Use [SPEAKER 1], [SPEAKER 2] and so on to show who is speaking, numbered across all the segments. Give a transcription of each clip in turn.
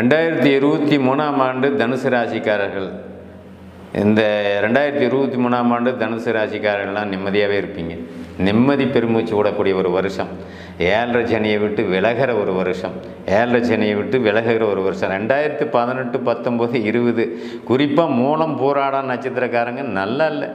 [SPEAKER 1] ரெண்டாயிரத்தி இருபத்தி மூணாம் ஆண்டு தனுசு ராசிக்காரர்கள். இந்த ரெண்டாயிரத்தி இருபத்தி மூணாம் ஆண்டு தனுசு ராசிக்காரர்கள்லாம் நிம்மதியாகவே இருப்பீங்க. நிம்மதி பெருமூச்சு விடக்கூடிய ஒரு வருஷம். ஏழரை சனியை விட்டு விலகிற ஒரு வருஷம். ஏழரை சனியை விட்டு விலகிற ஒரு வருஷம். ரெண்டாயிரத்து பதினெட்டு பத்தொம்போது இருபது. குறிப்பாக மூலம் போராட நட்சத்திரக்காரங்க நல்லா இல்லை.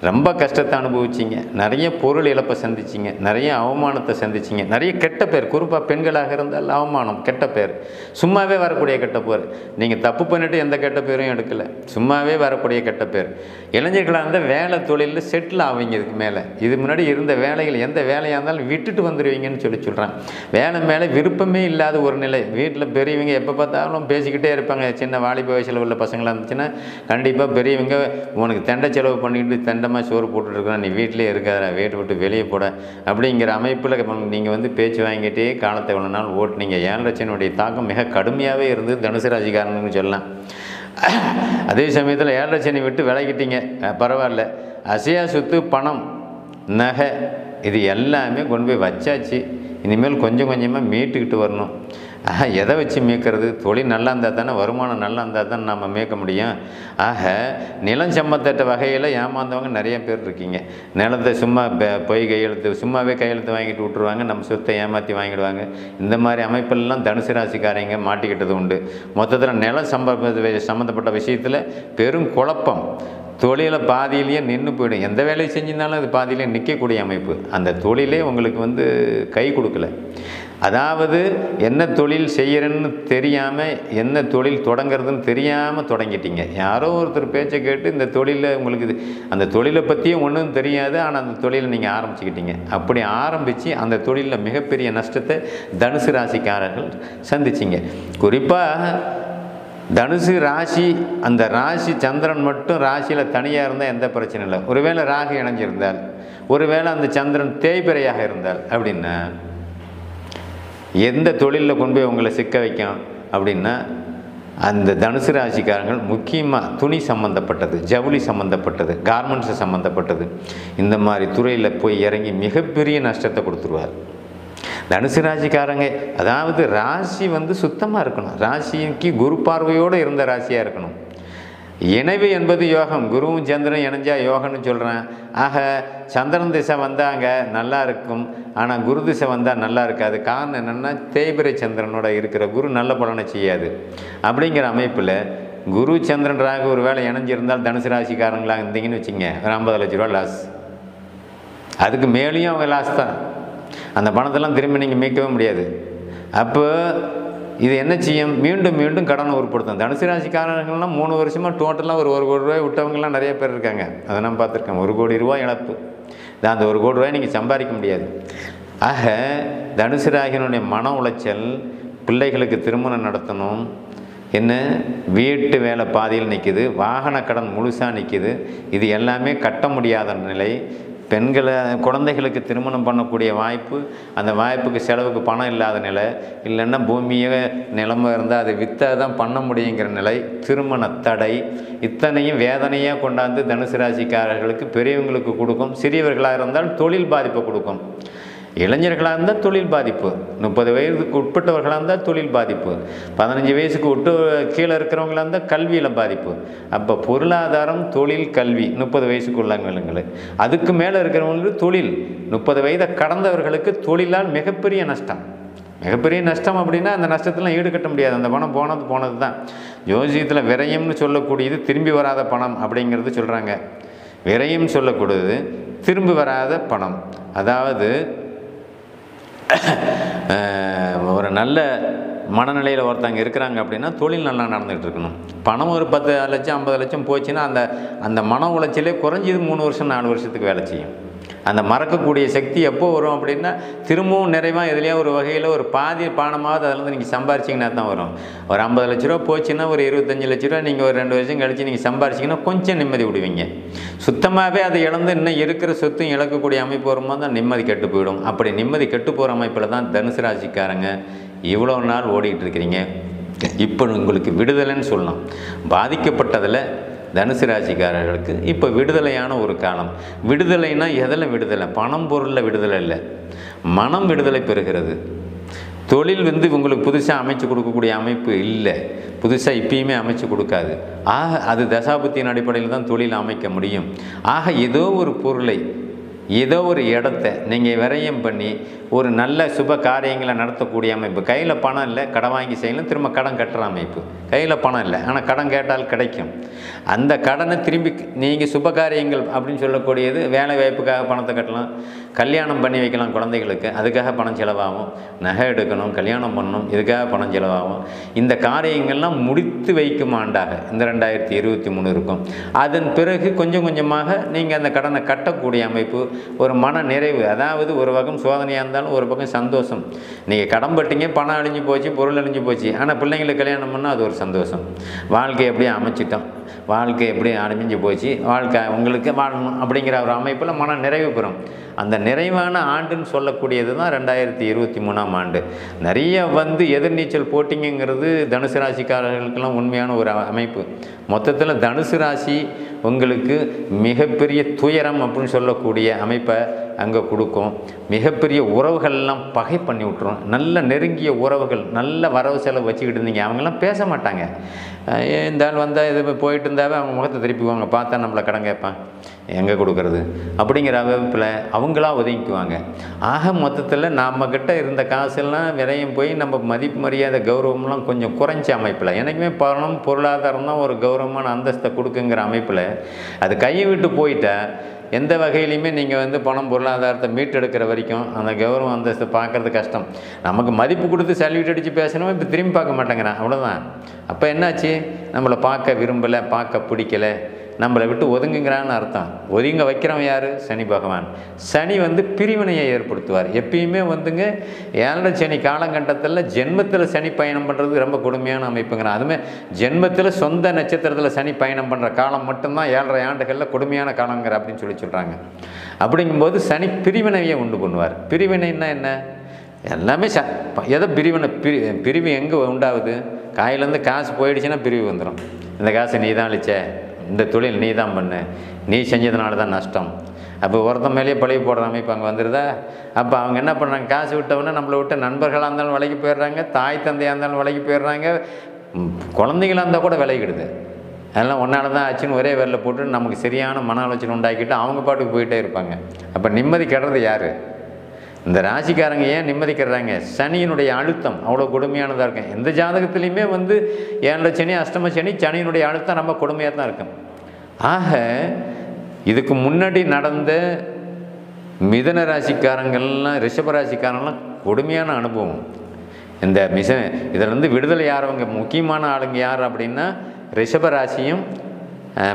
[SPEAKER 1] ரொம்ப கஷ்டத்தை அனுபவிச்சிங்க. நிறைய பொருள் இழப்பை சந்திச்சிங்க. நிறைய அவமானத்தை சந்திச்சிங்க. நிறைய கெட்ட பேர் குறிப்பாக பெண்களாக இருந்தால் அவமானம் கெட்ட பேர். சும்மாவே வரக்கூடிய கெட்ட பேர். நீங்கள் தப்பு பண்ணிவிட்டு எந்த கெட்ட பேரும் எடுக்கலை. சும்மாவே வரக்கூடிய கெட்ட பேர். இளைஞர்களாக இருந்தால் வேலை தொழிலில் செட்டில் ஆவீங்க இதுக்கு மேலே. இது முன்னாடி இருந்த வேலைகள் எந்த வேலையாக இருந்தாலும் விட்டுட்டு வந்துடுவீங்கன்னு சொல்லி சொல்கிறான் வேலை மேலே விருப்பமே இல்லாத ஒரு நிலை. வீட்டில் பெரியவங்க எப்போ பார்த்தாலும் பேசிக்கிட்டே இருப்பாங்க. சின்ன வாலிப வயசில் உள்ள பசங்களாக இருந்துச்சுன்னா கண்டிப்பாக பெரியவங்க உனக்கு தெண்டை செலவு பண்ணிட்டு தெண்டமாக சோறு போட்டுட்ருக்கான் நீ வீட்டிலே இருக்காத வீட்டை விட்டு வெளியே போட. அப்படிங்கிற அமைப்பில் நீங்கள் வந்து பேச்சு வாங்கிட்டே காலத்தை இவ்வளோ நாள் ஓட்டுனீங்க. ஏழரட்சனுடைய தாக்கம் மிக கடுமையாகவே இருந்து தனுசு ராசிக்காரன்னு சொல்லலாம். அதே சமயத்தில் ஏழரட்சனை விட்டு விலகிட்டீங்க. பரவாயில்ல. அசையா சொத்து பணம் நகை இது எல்லாமே கொண்டு போய் வச்சாச்சு. இனிமேல் கொஞ்சம் கொஞ்சமாக மீட்டுக்கிட்டு வரணும். எதை வச்சு மேய்க்கிறது? தொழில் நல்லா இருந்தால் தானே வருமானம் நல்லா இருந்தால் தானே நம்ம மேய்க்க முடியும். ஆக நிலம் சம்மத்தட்ட வகையில் ஏமாந்தவங்க நிறைய பேர் இருக்கீங்க. நிலத்தை சும்மா போய் கையெழுத்து சும்மாவே கையெழுத்து வாங்கிட்டு விட்ருவாங்க நம்ம சொத்தை ஏமாற்றி வாங்கிடுவாங்க. இந்த மாதிரி அமைப்பெல்லாம் தனுசு ராசிக்காரங்க மாட்டிக்கிட்டது உண்டு. மொத்தத்தில் நிலம் சம்ப சம்மந்தப்பட்ட விஷயத்தில் பெரும் குழப்பம். தொழிலை பாதியிலேயே நின்று போயிடும். எந்த வேலையை செஞ்சிருந்தாலும் அது பாதியிலே நிற்கக்கூடிய அமைப்பு. அந்த தொழிலே உங்களுக்கு வந்து கை கொடுக்கல. அதாவது என்ன தொழில் செய்கிறேன்னு தெரியாமல் என்ன தொழில் தொடங்குறதுன்னு தெரியாமல் தொடங்கிட்டீங்க. யாரோ ஒருத்தர் பேச்சை கேட்டு இந்த தொழிலில் உங்களுக்கு இது அந்த தொழிலை பற்றியும் ஒன்றும் தெரியாது ஆனால் அந்த தொழிலை நீங்கள் ஆரம்பிச்சுக்கிட்டீங்க. அப்படி ஆரம்பித்து அந்த தொழிலில் மிகப்பெரிய நஷ்டத்தை தனுசு ராசிக்காரர்கள் சந்திச்சிங்க. குறிப்பாக தனுசு ராசி அந்த ராசி சந்திரன் மட்டும் ராசியில் தனியாக இருந்தால் எந்த பிரச்சனையும் இல்லை. ஒருவேளை ராகு இணைஞ்சிருந்தால் ஒருவேளை அந்த சந்திரன் தேய்பிரையாக இருந்தால் அப்படின்னா எந்த தொழிலில் கொண்டு போய் உங்களை சிக்க வைக்கும் அப்படின்னா அந்த தனுசு ராசிக்காரங்கள் முக்கியமாக துணி சம்மந்தப்பட்டது ஜவுளி சம்மந்தப்பட்டது கார்மெண்ட்ஸு சம்மந்தப்பட்டது இந்த மாதிரி துறையில் போய் இறங்கி மிகப்பெரிய நஷ்டத்தை கொடுத்துருவார். தனுசு ராசிக்காரங்க அதாவது ராசி வந்து சுத்தமாக இருக்கணும். ராசிக்கு குரு பார்வையோடு இருந்த ராசியாக இருக்கணும். இணைவு என்பது யோகம். குருவும் சந்திரன் இணைஞ்சா யோகம்னு சொல்கிறேன் ஆக சந்திரன் திசை வந்தாங்க நல்லா இருக்கும். ஆனால் குரு திசை வந்தால் நல்லா இருக்காது. காரணம் என்னென்னா தேய்பிரை சந்திரனோட இருக்கிற குரு நல்ல பலனை செய்யாது. அப்படிங்கிற அமைப்பில் குரு சந்திரன் ராகு ஒரு வேளை இணைஞ்சிருந்தால் தனுசு ராசிக்காரங்களாக இருந்தீங்கன்னு வச்சுங்க ஒரு ஐம்பது லட்ச ரூபா லாஸ் அதுக்கு மேலேயும் அவங்க லாஸ் தான். அந்த பணத்தெல்லாம் திரும்பி நீங்கள் மீட்கவே முடியாது. அப்போது இது என்ன செய்யும்? மீண்டும் மீண்டும் கடனை உருப்படுத்தும். தனுசு ராசிக்காரர்கள்லாம் மூணு வருஷமாக டோட்டலாக ஒரு ஒரு கோடி ரூபாய் விட்டவங்கலாம் நிறைய பேர் இருக்காங்க. அதை நான் பார்த்துருக்கேன். ஒரு கோடி ரூபாய் இழப்பு. தான் அந்த ஒரு கோடி ரூபாய் நீங்கள் சம்பாதிக்க முடியாது. ஆக தனுசு ராகினுடைய மன உளைச்சல் பிள்ளைகளுக்கு திருமணம் நடத்தணும். என்ன? வீட்டு வேலை பாதியில் நிற்கிது வாகன கடன் முழுசாக நிற்கிது இது எல்லாமே கட்ட முடியாத நிலை. பெண்களை குழந்தைகளுக்கு திருமணம் பண்ணக்கூடிய வாய்ப்பு அந்த வாய்ப்புக்கு செலவுக்கு பணம் இல்லாத நிலை இல்லைன்னா பூமியே நிலம இருந்தால் அதை விற்றா தான் பண்ண முடியுங்கிற நிலை திருமண தடை இத்தனையும் வேதனையாக கொண்டாந்து தனுசு ராசிக்காரர்களுக்கு பெரியவங்களுக்கு கொடுக்கும் சிறியவர்களாக இருந்தால் தொழில் பாதிப்பை கொடுக்கும். இளைஞர்களாக இருந்தால் தொழில் பாதிப்பு. முப்பது வயதுக்கு உட்பட்டவர்களாக இருந்தால் தொழில் பாதிப்பு. பதினஞ்சு வயசுக்கு உட்டு கீழே இருக்கிறவங்களாக இருந்தால் கல்வியில் பாதிப்பு. அப்போ பொருளாதாரம் தொழில் கல்வி முப்பது வயசுக்கு உள்ளவங்களுக்கு அதுக்கு மேலே இருக்கிறவங்களுக்கு தொழில். முப்பது வயதை கடந்தவர்களுக்கு தொழிலால் மிகப்பெரிய நஷ்டம். மிகப்பெரிய நஷ்டம் அப்படின்னா அந்த நஷ்டத்தெல்லாம் ஈடுகட்ட முடியாது. அந்த பணம் போனது போனது தான் ஜோசியத்தில் விரயம்னு சொல்லக்கூடியது திரும்பி வராத பணம் அப்படிங்கிறது சொல்கிறாங்க விரயம் சொல்லக்கூடியது திரும்பி வராத பணம். அதாவது ஒரு நல்ல மனநிலையில் ஒருத்தவங்க இருக்கிறாங்க அப்படின்னா தொழில் நல்லா நடந்துகிட்டு இருக்கணும். பணம் ஒரு பத்து லட்சம் ஐம்பது லட்சம் போச்சுன்னா அந்த அந்த மன உளைச்சலே குறைஞ்சது மூணு வருஷம் நாலு வருஷத்துக்கு வேலை செய்யும். அந்த மறக்கக்கூடிய சக்தி எப்போ வரும் அப்படின்னா திரும்பவும் நிறைவாக எதுலையோ ஒரு வகையில் ஒரு பாதி பானமாவது அதுலேருந்து நீங்கள் சம்பாரிச்சிங்கன்னா தான் வரும். ஒரு ஐம்பது லட்ச ரூபா போச்சுன்னா ஒரு இருபத்தஞ்சி லட்ச ரூபா நீங்கள் ஒரு ரெண்டு வருஷம் கழிச்சு நீங்கள் சம்பாரிச்சிங்கன்னா கொஞ்சம் நிம்மதி விடுவீங்க. சுத்தமாகவே அதை இழந்து இன்னும் இருக்கிற சொத்தும் இழக்கக்கூடிய அமைப்பு வரும்போது தான் நிம்மதி கெட்டு போயிடும். அப்படி நிம்மதி கெட்டு போகிற அமைப்பில் தான் தனுசு ராசிக்காரங்க இவ்வளோ நாள் ஓடிக்கிட்டு இருக்கிறீங்க. இப்போ உங்களுக்கு விடுதலைன்னு சொல்லலாம். பாதிக்கப்பட்டதில் தனுசு ராசிக்காரர்களுக்கு இப்போ விடுதலையான ஒரு காலம். விடுதலைனா எதில் விடுதலை? பணம் பொருளில் விடுதலை இல்லை. மனம் விடுதலை பெறுகிறது. தொழில் வந்து உங்களுக்கு புதுசாக அமைச்சு கொடுக்கக்கூடிய அமைப்பு இல்லை. புதுசாக இப்பயுமே அமைச்சு கொடுக்காது. ஆக அது தசாபுத்தியின் அடிப்படையில் தான் தொழில் அமைக்க முடியும். ஆக ஏதோ ஒரு பொருளை ஏதோ ஒரு இடத்த நீங்கள் விரயம் பண்ணி ஒரு நல்ல சுப காரியங்களை நடத்தக்கூடிய அமைப்பு. கையில் பணம் இல்லை கடன் வாங்கி செய்யலாம் திரும்ப கடன் கட்டுற அமைப்பு. கையில் பணம் இல்லை ஆனால் கடன் கேட்டால் கிடைக்கும். அந்த கடனை திரும்பி நீங்கள் சுப காரியங்கள் அப்படின்னு சொல்லக்கூடியது வேலை வாய்ப்புக்காக பணத்தை கட்டலாம். கல்யாணம் பண்ணி வைக்கலாம் குழந்தைகளுக்கு அதுக்காக பணம் செலவாகும். நகை எடுக்கணும் கல்யாணம் பண்ணணும் இதுக்காக பணம் செலவாகும். இந்த காரியங்கள்லாம் முடித்து வைக்கும் ஆண்டாக. இந்த ரெண்டாயிரத்தி இருபத்தி மூணு இருக்கும். அதன் பிறகு கொஞ்சம் கொஞ்சமாக நீங்கள் அந்த கடனை கட்டக்கூடிய அமைப்பு ஒரு மன நிறைவு அதாவது ஒரு பக்கம் சோதனையாக இருந்தாலும் ஒரு பக்கம் சந்தோஷம். நீங்கள் கடன் பட்டீங்க பணம் அழிஞ்சு போச்சு பொருள் அழிஞ்சு போச்சு. ஆனால் பிள்ளைங்களுக்கு கல்யாணம் பண்ணால் அது ஒரு சந்தோஷம். வாழ்க்கை எப்படியும் அமைச்சிட்டோம். வாழ்க்கை எப்படி அழிஞ்சு போச்சு. வாழ்க்கை உங்களுக்கு வாழணும் அப்படிங்கிற ஒரு அமைப்பில் மன நிறைவு பெறும். அந்த நிறைவான ஆண்டுன்னு சொல்லக்கூடியது தான் ரெண்டாயிரத்தி இருபத்தி மூணாம் ஆண்டு. நிறைய வந்து எதிர்நீச்சல் போட்டிங்கிறது தனுசு ராசிக்காரர்களுக்கெல்லாம் உண்மையான ஒரு அமைப்பு. மொத்தத்தில் தனுசு ராசி உங்களுக்கு மிகப்பெரிய துயரம் அப்படின்னு சொல்லக்கூடிய அமைப்பை அங்கே கொடுக்கும். மிகப்பெரிய உறவுகள்லாம் பகை பண்ணி விட்ரும் நல்ல நெருங்கிய உறவுகள் நல்ல வரவு செலவு வச்சுக்கிட்டு இருந்தீங்க. அவங்கெல்லாம் பேச மாட்டாங்க. இந்த ஆள் வந்தால் இது போயிட்டு இருந்தாவே அவங்க முகத்தை திருப்பிக்குவாங்க பார்த்தா நம்மளை கடன் கேட்பான். எங்கே கொடுக்கறது? அப்படிங்கிற அமைப்பில் அவங்களா ஒதுங்கிக்குவாங்க. ஆக மொத்தத்தில் நம்மக்கிட்ட இருந்த காசெல்லாம் விரையும் போய் நம்ம மதிப்பு மரியாதை கௌரவம்லாம் கொஞ்சம் குறைஞ்ச அமைப்பில். எனக்குமே பணம் பொருளாதாரம் தான் ஒரு கௌரவமான அந்தஸ்தை கொடுக்குங்கிற அமைப்பில். அது கையை விட்டு போயிட்டால் எந்த வகையிலையுமே நீங்கள் வந்து பணம் பொருளாதாரத்தை மீட்டெடுக்கிற வரைக்கும் அந்த கௌரவம் அந்தஸ்தை பார்க்கறது கஷ்டம். நமக்கு மதிப்பு கொடுத்து சல்யூட் அடித்து பேசணும்? இப்போ திரும்பி பார்க்க மாட்டேங்கிறான். அவ்வளோதான் அப்போ என்னாச்சு? நம்மளை பார்க்க விரும்பலை பார்க்க பிடிக்கல. நம்மளை விட்டு ஒதுங்குங்கிறான்னு அர்த்தம். ஒதுங்க வைக்கிறவன் யார்? சனி பகவான். சனி வந்து பிரிவினையை ஏற்படுத்துவார். எப்பயுமே வந்துங்க ஏழரை சனி காலகட்டத்தில் ஜென்மத்தில் சனி பயணம் பண்ணுறது ரொம்ப கொடுமையான அமைப்புங்கிறான். அதுவுமே ஜென்மத்தில் சொந்த நட்சத்திரத்தில் சனி பயணம் பண்ணுற காலம் மட்டும்தான் ஏழரை ஆண்டுகளில் கொடுமையான காலங்கிற அப்படின்னு சொல்லி சொல்கிறாங்க அப்படிங்கும்போது சனி பிரிவினையை உண்டு பண்ணுவார். பிரிவினைன்னா என்ன? எல்லாமே ச ப- எதை பிரிவினை பிரி பிரிவு எங்கே உண்டாகுது? காயிலேருந்து காசு போயிடுச்சுன்னா பிரிவு வந்துடும் இந்த காசு நீ தான் அழிச்ச. இந்த தொழில் நீ தான் பண்ணு. நீ செஞ்சதுனால தான் நஷ்டம். அப்போ ஒருத்தன் மேலேயே பழகி போடுற அமைப்பு அங்கே வந்துடுதா அப்போ அவங்க என்ன பண்ணுறாங்க காசு விட்டவொடனே நம்மளை விட்டு நண்பர்களாக இருந்தாலும் விலைக்கு போயிடுறாங்க தாய் தந்தையாக இருந்தாலும் விலைக்கு போயிடுறாங்க. குழந்தைங்களாக குழந்தைங்களா இருந்தால் கூட விளையிடுது அதெல்லாம் ஒன்றால் தான் ஆச்சுன்னு ஒரே வேரில் போட்டு நமக்கு சரியான மன ஆலோசனை உண்டாக்கிட்டு அவங்க பாட்டுக்கு போயிட்டே இருப்பாங்க. அப்போ நிம்மதி கெடுறது யார்? இந்த ராசிக்காரங்க ஏன் நிம்மதிக்கிறாங்க? சனியினுடைய அழுத்தம் அவ்வளோ கொடுமையானதாக இருக்கும். எந்த ஜாதகத்துலேயுமே வந்து ஏழரை சனி அஷ்டம சனி சனியினுடைய அழுத்தம் ரொம்ப கொடுமையாக தான் இருக்கும். ஆக இதுக்கு முன்னாடி நடந்த மிதன ராசிக்காரங்கள்லாம் ரிஷப ராசிக்காரங்களாம் கொடுமையான அனுபவம். இந்த மிச இதில் வந்து விடுதலை யாரவங்க முக்கியமான ஆளுங்க யார் அப்படின்னா ரிஷப ராசியும்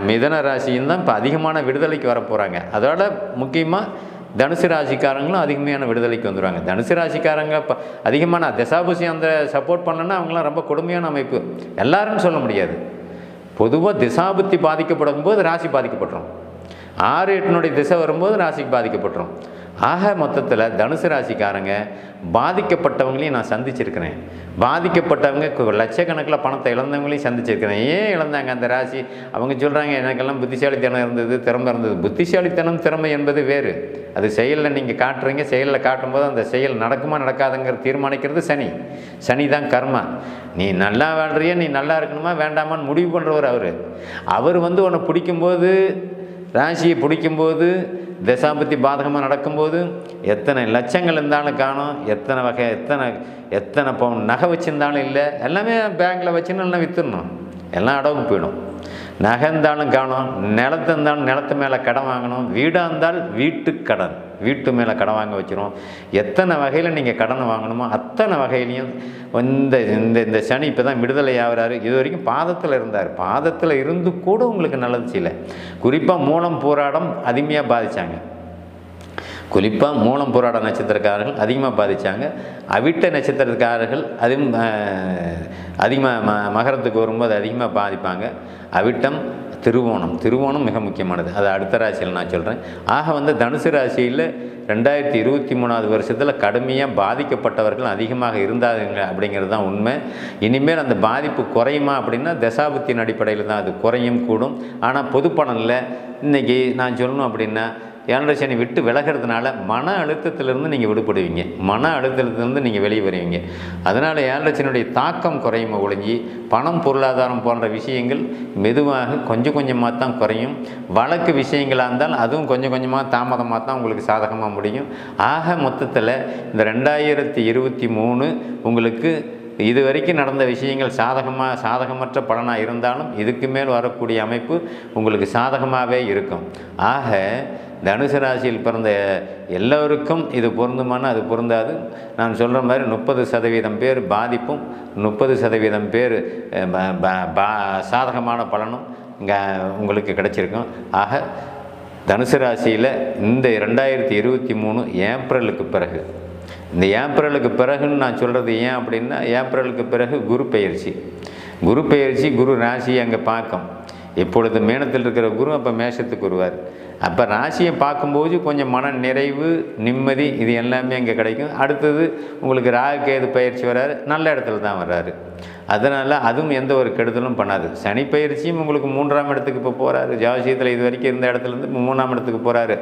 [SPEAKER 1] மிதன ராசியும் தான் இப்போ அதிகமான விடுதலைக்கு வர போகிறாங்க அதோட முக்கியமாக தனுசு ராசிக்காரங்களும் அதிகமான விடுதலைக்கு வந்துடுவாங்க தனுசு ராசிக்காரங்க இப்போ அதிகமான தசாபுசி அந்த சப்போர்ட் பண்ணலன்னா அவங்களாம் ரொம்ப கொடுமையான அமைப்பு. எல்லாருன்னு சொல்ல முடியாது. பொதுவாக திசாபுத்தி பாதிக்கப்படும் போது ராசி பாதிக்கப்பட்டுரும். ஆறு எட்டினுடைய திசை வரும்போது ராசிக்கு பாதிக்கப்பட்டுரும். ஆக மொத்தத்தில் தனுசு ராசிக்காரங்க பாதிக்கப்பட்டவங்களையும் நான் சந்திச்சிருக்கிறேன். பாதிக்கப்பட்டவங்க கு- லட்சக்கணக்கில் பணத்தை இழந்தவங்களையும் சந்திச்சிருக்கிறேன். ஏன் இழந்தாங்க அந்த ராசி? அவங்க சொல்கிறாங்க எனக்கெல்லாம் புத்திசாலித்தனம் இருந்தது திறமை இருந்தது. புத்திசாலித்தனம் திறமை என்பது வேறு. அது செயலில் நீங்கள் காட்டுறீங்க செயலில் காட்டும்போது அந்த செயல் நடக்குமா நடக்காதுங்கிற தீர்மானிக்கிறது சனி. சனி தான் கர்மா. நீ நல்லா வாழ்றிய நீ நல்லா இருக்கணுமா வேண்டாமான்னு முடிவு பண்ணுறவர் அவர். அவர் வந்து உன்னை பிடிக்கும்போது ராசியை பிடிக்கும்போது தசாபத்தி பாதகமாக நடக்கும்போது எத்தனை லட்சங்கள் இருந்தாலும் காணும் எத்தனை வகை எத்தனை எத்தனை பவுன் நகை வச்சுருந்தாலும் இல்லை எல்லாமே பேங்க்கில் வச்சுன்னு எல்லாம் விற்றுடணும் எல்லாம் அடவுக்கு போயிடும். நகை இருந்தாலும் காணும் நிலத்து இருந்தாலும் நிலத்து மேலே கடன் வாங்கணும். வீடாக இருந்தால் வீட்டு கடன். வீட்டு மேலே கடன் வாங்க வச்சிரும் எத்தனை வகையில் நீங்கள் கடனை வாங்கணுமோ அத்தனை வகையிலையும் இந்த இந்த இந்த சனி இப்போ தான் விடுதலை ஆகிறாரு. இது வரைக்கும் பாதத்தில் இருந்தார். பாதத்தில் இருந்து கூட உங்களுக்கு நல்லது செய்யலை. குறிப்பாக மூலம் போராடம் அதிகமாக பாதித்தாங்க குறிப்பாக மூலம் போராட நட்சத்திரக்காரர்கள் அதிகமாக பாதித்தாங்க அவிட்ட நட்சத்திரக்காரர்கள் அதுவும் அதிகமாக ம மகரத்துக்கு வரும்போது அதிகமாக பாதிப்பாங்க. அவிட்டம் திருவோணம். திருவோணம் மிக முக்கியமானது. அது அடுத்த ராசியில் நான் சொல்கிறேன் ஆக வந்து தனுசு ராசியில் ரெண்டாயிரத்தி இருபத்தி மூணாவது வருஷத்தில் கடுமையாக பாதிக்கப்பட்டவர்கள் அதிகமாக இருந்தாங்க அப்படிங்கிறது தான் உண்மை. இனிமேல் அந்த பாதிப்பு குறையுமா அப்படின்னா தசாபுத்தின் அடிப்படையில் தான் அது குறையும் கூடும். ஆனால் பொது பலனில் இன்றைக்கி நான் சொல்லணும் அப்படின்னா ஏழரை சனி விட்டு விலகிறதுனால மன அழுத்தத்திலிருந்து நீங்கள் விடுபடுவீங்க. மன அழுத்தத்திலிருந்து நீங்கள் வெளியே வருவீங்க. அதனால் ஏழரை சனியுடைய தாக்கம் குறையுமா ஒழிஞ்சி பணம் பொருளாதாரம் போன்ற விஷயங்கள் மெதுவாக கொஞ்சம் கொஞ்சமாக தான் குறையும். வழக்கு விஷயங்களாக இருந்தால் அதுவும் கொஞ்சம் கொஞ்சமாக தாமதமாக தான் உங்களுக்கு சாதகமாக முடியும். ஆக மொத்தத்தில் இந்த ரெண்டாயிரத்தி இருபத்தி மூணு உங்களுக்கு இது வரைக்கும் நடந்த விஷயங்கள் சாதகமாக சாதகமற்ற பலனாக இருந்தாலும் இதுக்கு மேல் வரக்கூடிய அமைப்பு உங்களுக்கு சாதகமாகவே இருக்கும். ஆக தனுசு ராசியில் பிறந்த எல்லோருக்கும் இது பொருந்துமானா அது பொருந்தாது. நான் சொல்கிற மாதிரி முப்பது சதவீதம் பேர் பாதிப்பும் முப்பது சதவீதம் பேர் பா- சாதகமான பலனும் இங்கே உங்களுக்கு கிடைச்சிருக்கும். ஆக தனுசு ராசியில் இந்த ரெண்டாயிரத்தி இருபத்தி மூணு ஏப்ரலுக்கு பிறகு இந்த ஏப்ரலுக்கு பிறகுன்னு நான் சொல்கிறது ஏன் அப்படின்னா ஏப்ரலுக்கு பிறகு குரு பயிற்சி குரு பயிற்சி குரு ராசி அங்கே பார்க்கும். இப்பொழுது மேனத்தில் இருக்கிற குரு அப்போ மேஷத்துக்கு வருவார். அப்போ ராசியை பார்க்கும்போது கொஞ்சம் மன நிறைவு நிம்மதி இது எல்லாமே அங்கே கிடைக்கும். அடுத்தது உங்களுக்கு ராகு கேது பயிற்சி வராரு நல்ல இடத்துல தான் வர்றாரு அதனால் அதுவும் எந்த ஒரு கெடுதலும் பண்ணாது. சனி பயிற்சியும் உங்களுக்கு மூன்றாம் இடத்துக்கு இப்போ போகிறாரு ஜாசியத்தில் இது வரைக்கும் இருந்த இடத்துலேருந்து மூணாம் இடத்துக்கு போகிறாரு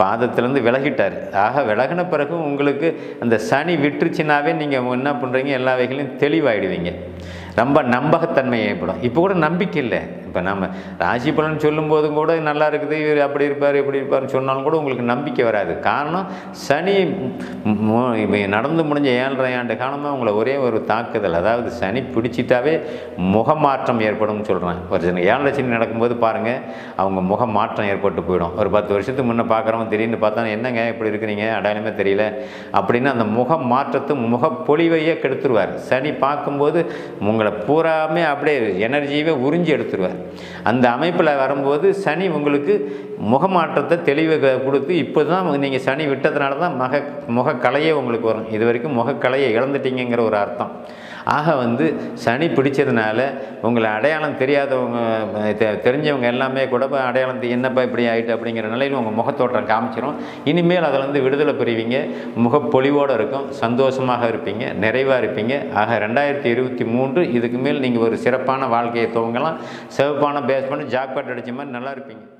[SPEAKER 1] பாதத்திலேருந்து விலகிட்டார். ஆக விலகின பிறகு உங்களுக்கு அந்த சனி விட்டுருச்சுனாவே நீங்கள் என்ன பண்ணுறீங்க எல்லா வகையிலையும் தெளிவாயிடுவீங்க. ரொம்ப நம்பகத்தன்மை ஏற்படும். இப்போ கூட நம்பிக்கை இல்லை. இப்போ நம்ம ராசி பலன் சொல்லும்போது கூட நல்லா இருக்குது இவர் அப்படி இருப்பார் இப்படி இருப்பார்னு சொன்னாலும் கூட உங்களுக்கு நம்பிக்கை வராது. காரணம் சனி மு- நடந்து முடிஞ்ச ஏழரை ஆண்டு காலமாக உங்களை ஒரே ஒரு தாக்குதல். அதாவது சனி பிடிச்சிட்டாவே முகமாற்றம் ஏற்படும்னு சொல்கிறேன் ஒரு சின்ன ஏழரை சனி நடக்கும்போது பாருங்கள் அவங்க முக மாற்றம் ஏற்பட்டு போயிடும். ஒரு பத்து வருஷத்துக்கு முன்னே பார்க்குறவங்க திடீர்னு பார்த்தா என்னங்க இப்படி இருக்கிறீங்க அடையாளமே தெரியல அப்படின்னு அந்த முக மாற்றத்தை முகப்பொழிவையே கெடுத்துருவார். சனி பார்க்கும்போது உங்களை பூராமே அப்படியே எனர்ஜியவே உறிஞ்சி எடுத்துருவார். அந்த அமைப்பில் வரும்போது சனி உங்களுக்கு முகமாற்றத்தை தெளிவை கொடுத்து இப்போ தான் நீங்கள் சனி விட்டதுனால தான் மக முகக்கலையே உங்களுக்கு வரும். இது வரைக்கும் முகக்கலையை இழந்துட்டீங்கிற ஒரு அர்த்தம். ஆக வந்து சனி பிடிச்சதுனால உங்களை அடையாளம் தெரியாதவங்க தெ- தெரிஞ்சவங்க எல்லாமே கூட அடையாளம் என்னப்பா இப்படி ஆகிட்டு அப்படிங்கிற நிலையில் உங்கள் முகத்தோற்றம் காமிச்சிரும். இனிமேல் அதிலேருந்து விடுதலை பெறுவீங்க முகப்பொழிவோடு இருக்கும். சந்தோஷமாக இருப்பீங்க. நிறைவாக இருப்பீங்க. ஆக ரெண்டாயிரத்தி இருபத்தி மூன்று இதுக்கு மேல் நீங்கள் ஒரு சிறப்பான வாழ்க்கையை துவங்கலாம். சிறப்பான பேஸ் பண்ணி ஜாக்பாட் அடித்த மாதிரி நல்லா இருப்பீங்க.